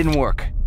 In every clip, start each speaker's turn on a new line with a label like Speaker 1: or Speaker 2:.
Speaker 1: Didn't work.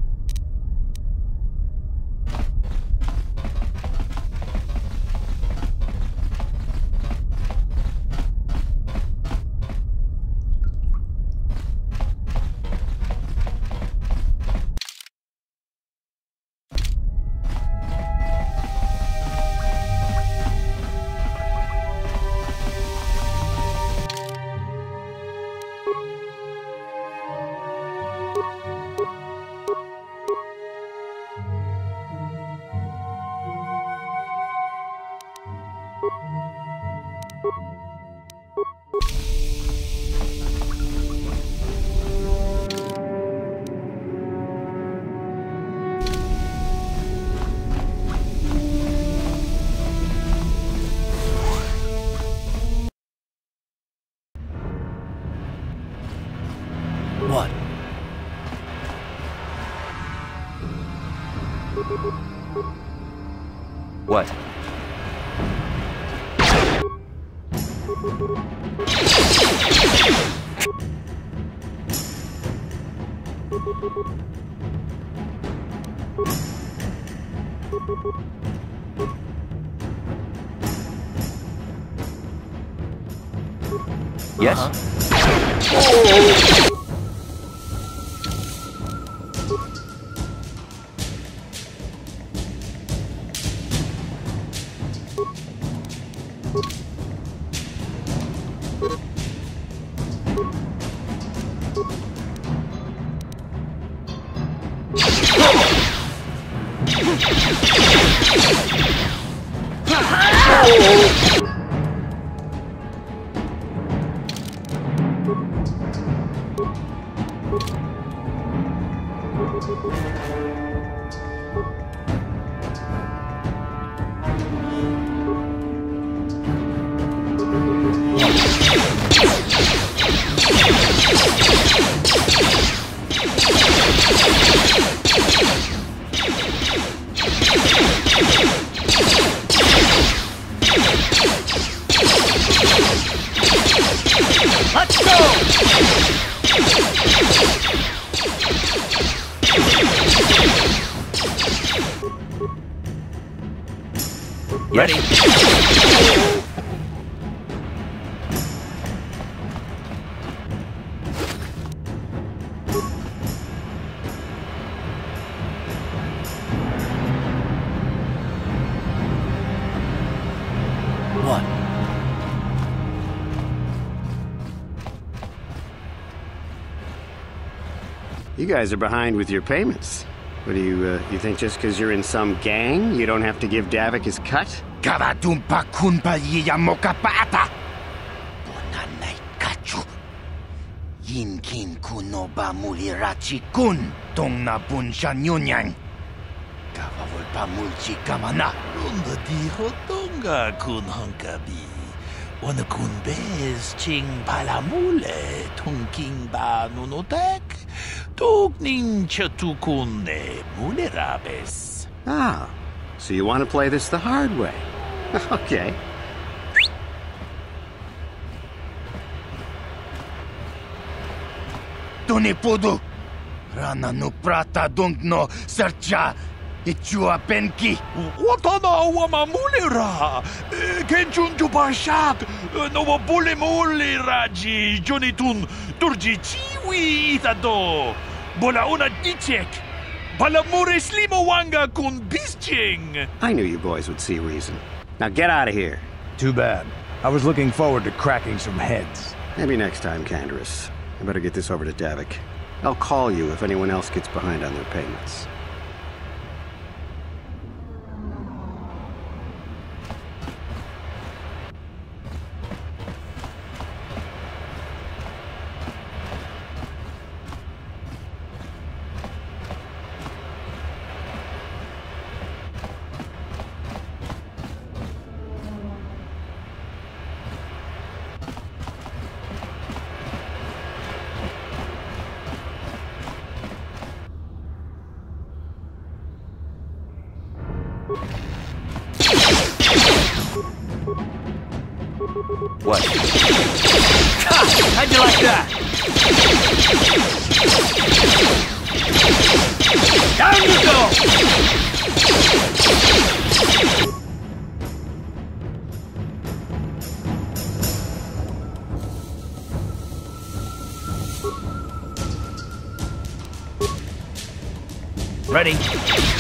Speaker 1: you
Speaker 2: You guys are behind with your payments. What do you, uh, you think just because you're in some gang, you don't have to give Davik his cut?
Speaker 3: Kavadumpa kunpa yiya mokapata. Bonanay kachu. Yinkin kuno mulirachi kun. Tong na bun siya pa mulchi kamana.
Speaker 4: Runda dijo tonga kun hunkabi. Wana kun bez ching palamule tungking ba nunotek. Tugning chatukune mulerabes.
Speaker 2: Ah, so you want to play this the hard way. okay.
Speaker 3: Tuni pudu. Rana no prata dung no sercha. Ichua penki.
Speaker 4: Watana wama mulera. Eh, Kenchunju barshak. Eh, no bule mule raji. Jonitun turji chiwi itado. Bola una dichek. Balamure slimo wanga kun bisching.
Speaker 2: I knew you boys would see reason. Now get out of here.
Speaker 5: Too bad. I was looking forward to cracking some heads.
Speaker 2: Maybe next time, Canderous. I better get this over to Davik. I'll call you if anyone else gets behind on their payments.
Speaker 1: What? Ha! How'd you like that?
Speaker 6: Down you go!
Speaker 7: Ready?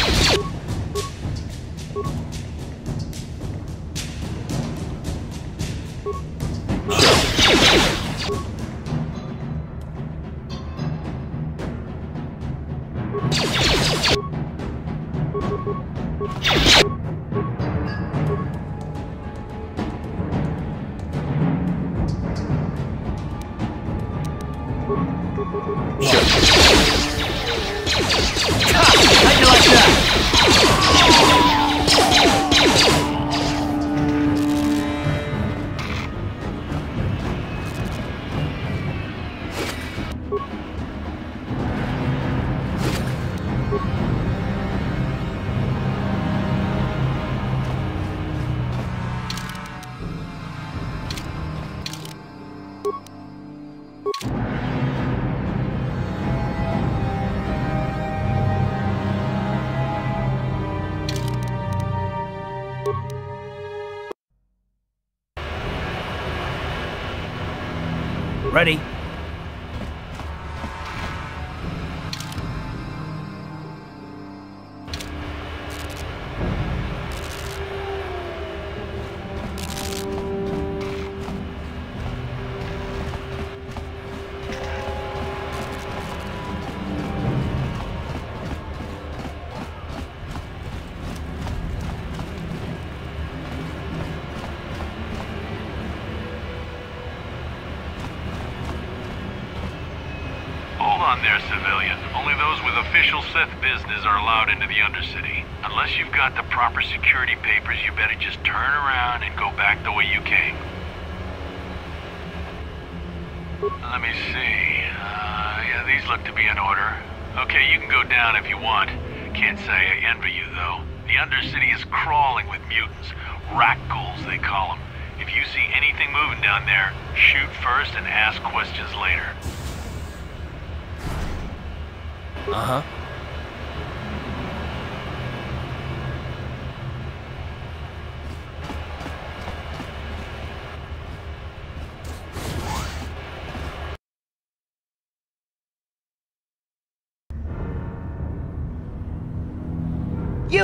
Speaker 7: Ready?
Speaker 8: Official Sith business are allowed into the Undercity. Unless you've got the proper security papers, you better just turn around and go back the way you came. Let me see. Uh, yeah, these look to be in order. Okay, you can go down if you want. Can't say I envy you, though. The Undercity is crawling with mutants. Ghouls, they call them. If you see anything moving down there, shoot first and ask questions later.
Speaker 7: Uh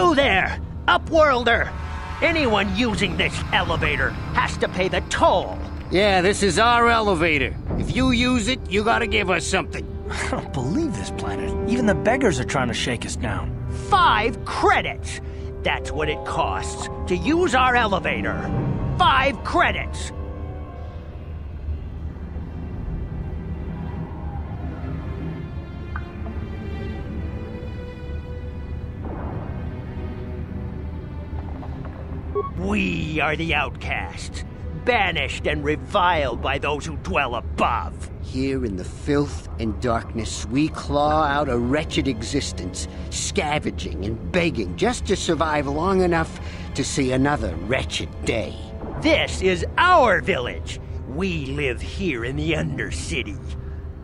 Speaker 9: You there, Upworlder! Anyone using this elevator has to pay the toll.
Speaker 2: Yeah, this is our elevator. If you use it, you gotta give us something.
Speaker 7: I don't believe this planet. Even the beggars are trying to shake us down.
Speaker 9: Five credits! That's what it costs to use our elevator. Five credits! We are the outcasts, banished and reviled by those who dwell above.
Speaker 2: Here in the filth and darkness, we claw out a wretched existence, scavenging and begging just to survive long enough to see another wretched day.
Speaker 9: This is our village. We live here in the Undercity.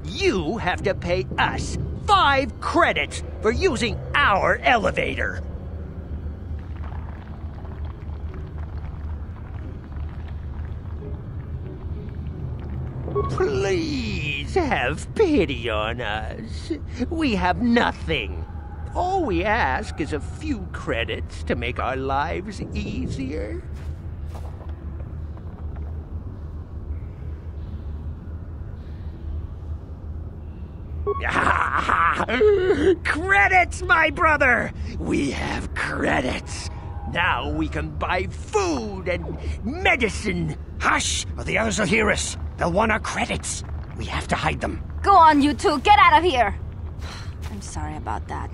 Speaker 9: You have to pay us five credits for using our elevator. Please have pity on us. We have nothing. All we ask is a few credits to make our lives easier. credits, my brother! We have credits. Now we can buy food and medicine.
Speaker 2: Hush, or the others will hear us. They'll want our credits. We have to hide them.
Speaker 10: Go on, you two, get out of here! I'm sorry about that.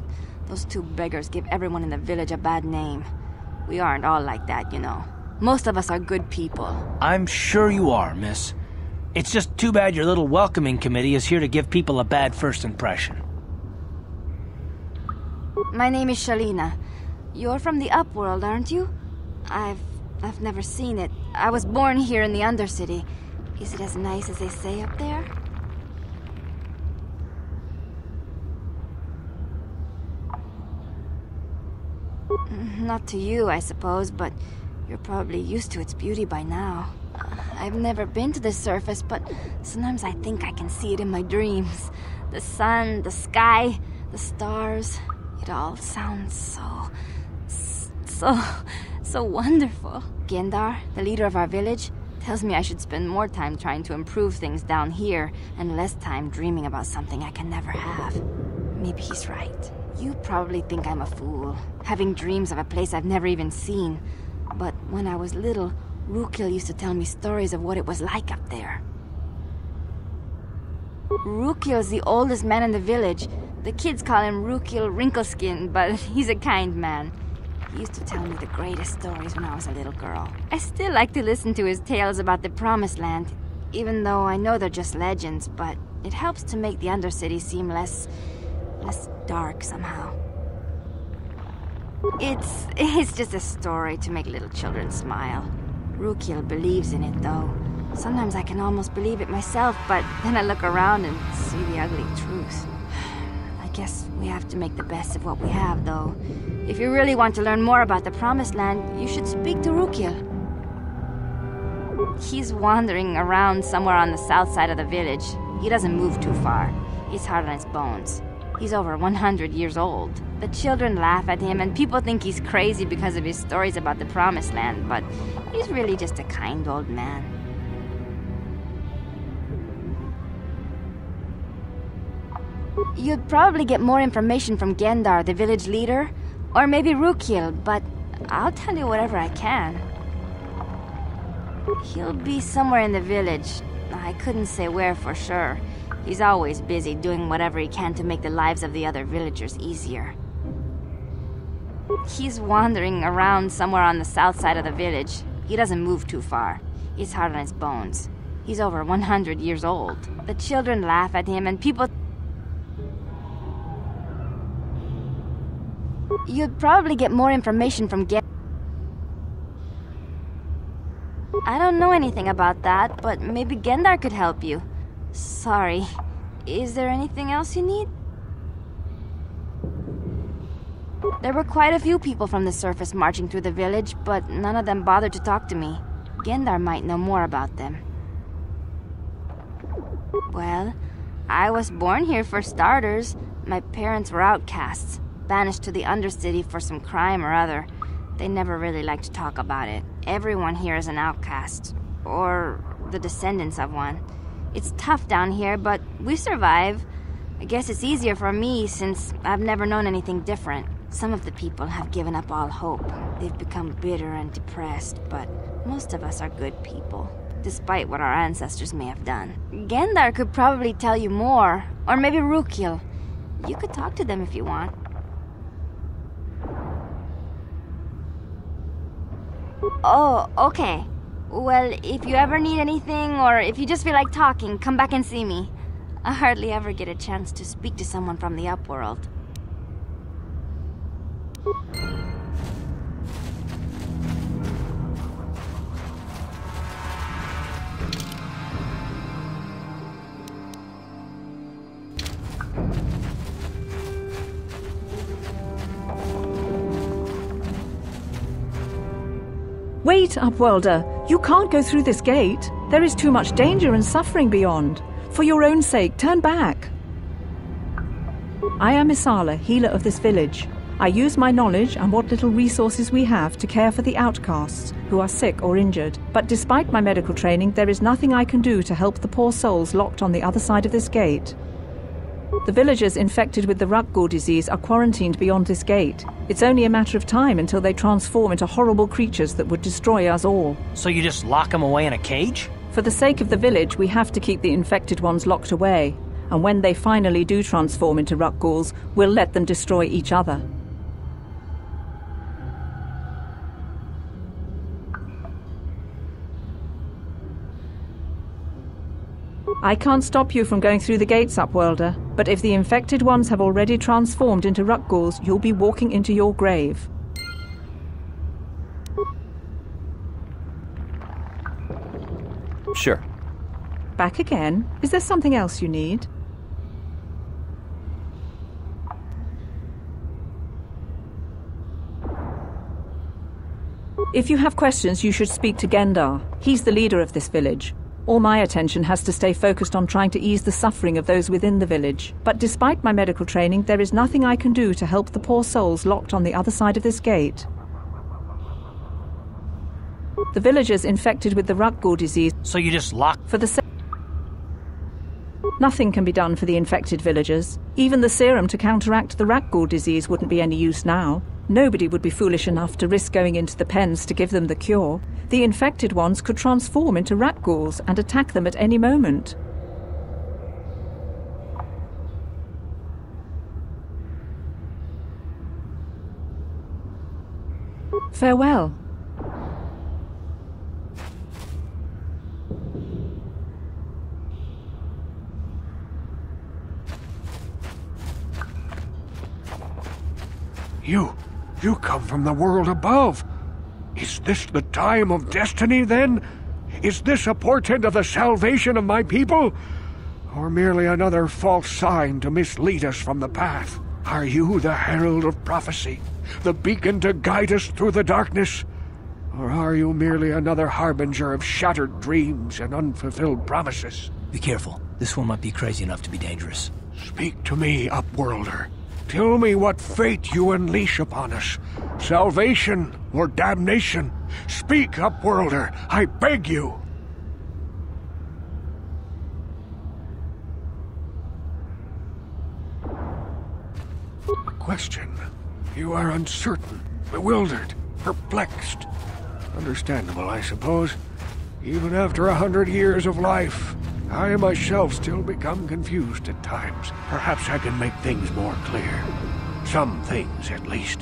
Speaker 10: Those two beggars give everyone in the village a bad name. We aren't all like that, you know. Most of us are good people.
Speaker 7: I'm sure you are, miss. It's just too bad your little welcoming committee is here to give people a bad first impression.
Speaker 10: My name is Shalina. You're from the Upworld, aren't you? I've I've never seen it. I was born here in the Undercity. Is it as nice as they say up there? Mm, not to you, I suppose, but you're probably used to its beauty by now. I've never been to the surface, but sometimes I think I can see it in my dreams. The sun, the sky, the stars. It all sounds so, so, so wonderful. Gendar, the leader of our village, tells me I should spend more time trying to improve things down here and less time dreaming about something I can never have. Maybe he's right. You probably think I'm a fool, having dreams of a place I've never even seen. But when I was little, Rukil used to tell me stories of what it was like up there. Rukil's the oldest man in the village. The kids call him Rukil Wrinkleskin, but he's a kind man. He used to tell me the greatest stories when I was a little girl. I still like to listen to his tales about the Promised Land, even though I know they're just legends, but it helps to make the Undercity seem less... less dark somehow. It's... it's just a story to make little children smile. Rukil believes in it, though. Sometimes I can almost believe it myself, but then I look around and see the ugly truth. Guess we have to make the best of what we have, though. If you really want to learn more about the Promised Land, you should speak to Rukil. He's wandering around somewhere on the south side of the village. He doesn't move too far. He's hard on his bones. He's over 100 years old. The children laugh at him, and people think he's crazy because of his stories about the Promised Land, but he's really just a kind old man. You'd probably get more information from Gendar, the village leader, or maybe Rukil, but I'll tell you whatever I can. He'll be somewhere in the village. I couldn't say where for sure. He's always busy doing whatever he can to make the lives of the other villagers easier. He's wandering around somewhere on the south side of the village. He doesn't move too far. He's hard on his bones. He's over 100 years old. The children laugh at him and people... You'd probably get more information from Get... I don't know anything about that, but maybe Gendar could help you. Sorry. Is there anything else you need? There were quite a few people from the surface marching through the village, but none of them bothered to talk to me. Gendar might know more about them. Well, I was born here for starters. My parents were outcasts, banished to the Undercity for some crime or other. They never really like to talk about it. Everyone here is an outcast, or the descendants of one. It's tough down here, but we survive. I guess it's easier for me since I've never known anything different. Some of the people have given up all hope. They've become bitter and depressed, but most of us are good people, despite what our ancestors may have done. Gendar could probably tell you more, or maybe Rukil. You could talk to them if you want. Oh, okay. Well, if you ever need anything, or if you just feel like talking, come back and see me. I hardly ever get a chance to speak to someone from the upworld.
Speaker 11: Wait, Upworlder! You can't go through this gate. There is too much danger and suffering beyond. For your own sake, turn back. I am Isala, healer of this village. I use my knowledge and what little resources we have to care for the outcasts who are sick or injured. But despite my medical training, there is nothing I can do to help the poor souls locked on the other side of this gate. The villagers infected with the Rakghoul disease are quarantined beyond this gate. It's only a matter of time until they transform into horrible creatures that would destroy us all.
Speaker 7: So you just lock them away in a cage?
Speaker 11: For the sake of the village, we have to keep the infected ones locked away. And when they finally do transform into Rakghouls, we'll let them destroy each other. I can't stop you from going through the gates, Upworlder, but if the infected ones have already transformed into Rakghouls, you'll be walking into your grave.
Speaker 12: Sure.
Speaker 11: Back again? Is there something else you need? If you have questions, you should speak to Gendar. He's the leader of this village. All my attention has to stay focused on trying to ease the suffering of those within the village. But despite my medical training, there is nothing I can do to help the poor souls locked on the other side of this gate. The villagers infected with the Rakghoul disease.
Speaker 7: So you just lock.
Speaker 11: For the. Nothing can be done for the infected villagers. Even the serum to counteract the Rakghoul disease wouldn't be any use now. Nobody would be foolish enough to risk going into the pens to give them the cure. The infected ones could transform into Rakghouls and attack them at any moment. Farewell.
Speaker 12: You, you come from the world above. Is this the time of destiny, then? Is this a portent of the salvation of my people? Or merely another false sign to mislead us from the path? Are you the herald of prophecy, the beacon to guide us through the darkness? Or are you merely another harbinger of shattered dreams and unfulfilled promises?
Speaker 7: Be careful. This one might be crazy enough to be dangerous.
Speaker 12: Speak to me, Upworlder. Tell me what fate you unleash upon us. Salvation or damnation? Speak, Upworlder, I beg you. Question. You are uncertain, bewildered, perplexed. Understandable, I suppose. Even after a hundred years of life, I myself still become confused at times. Perhaps I can make things more clear. Some things, at least.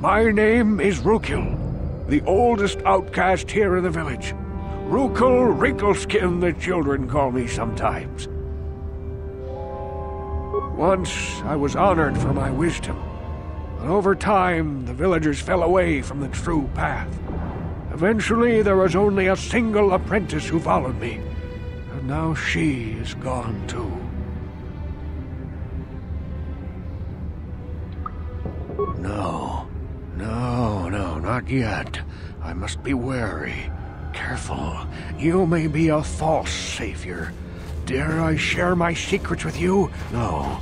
Speaker 12: My name is Rukil, the oldest outcast here in the village. Rukil Wrinkleskin, the children call me sometimes. Once I was honored for my wisdom, but over time the villagers fell away from the true path. Eventually there was only a single apprentice who followed me. Now she is gone too. No, no, no, not yet. I must be wary. Careful. You may be a false savior. Dare I share my secrets with you? No,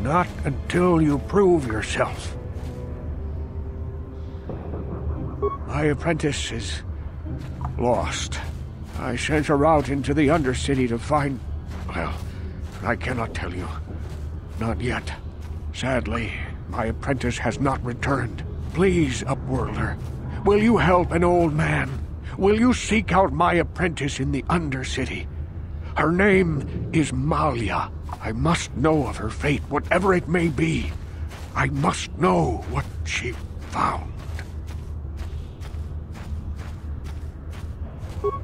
Speaker 12: not until you prove yourself. My apprentice is lost. I sent her out into the Undercity to find... Well, I cannot tell you. Not yet. Sadly, my apprentice has not returned. Please, Upworlder, will you help an old man? Will you seek out my apprentice in the Undercity? Her name is Malia. I must know of her fate, whatever it may be. I must know what she found.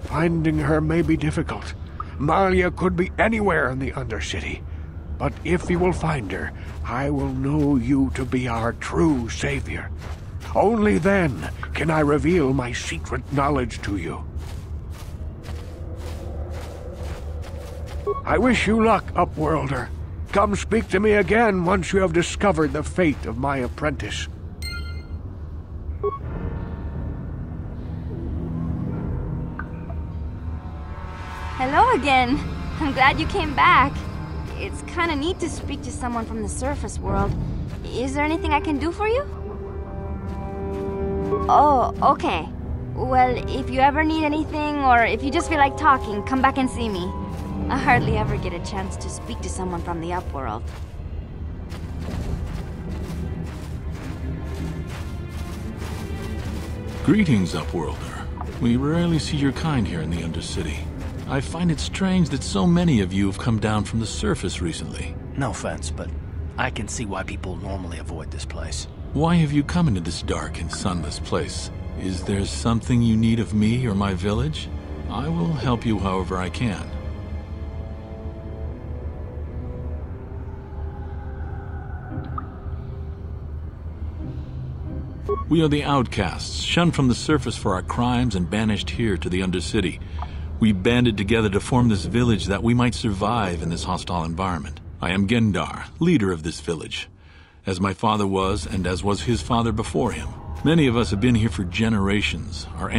Speaker 12: Finding her may be difficult. Malia could be anywhere in the Undercity. But if you will find her, I will know you to be our true savior. Only then can I reveal my secret knowledge to you. I wish you luck, Upworlder. Come speak to me again once you have discovered the fate of my apprentice.
Speaker 10: Hello again. I'm glad you came back. It's kinda neat to speak to someone from the surface world. Is there anything I can do for you? Oh, okay. Well, if you ever need anything, or if you just feel like talking, come back and see me. I hardly ever get a chance to speak to someone from the upworld.
Speaker 8: Greetings, Upworlder. We rarely see your kind here in the Undercity. I find it strange that so many of you have come down from the surface recently.
Speaker 7: No offense, but I can see why people normally avoid this place.
Speaker 8: Why have you come into this dark and sunless place? Is there something you need of me or my village? I will help you however I can. We are the outcasts, shunned from the surface for our crimes and banished here to the Undercity. We banded together to form this village that we might survive in this hostile environment. I am Gendar, leader of this village, as my father was and as was his father before him. Many of us have been here for generations. Our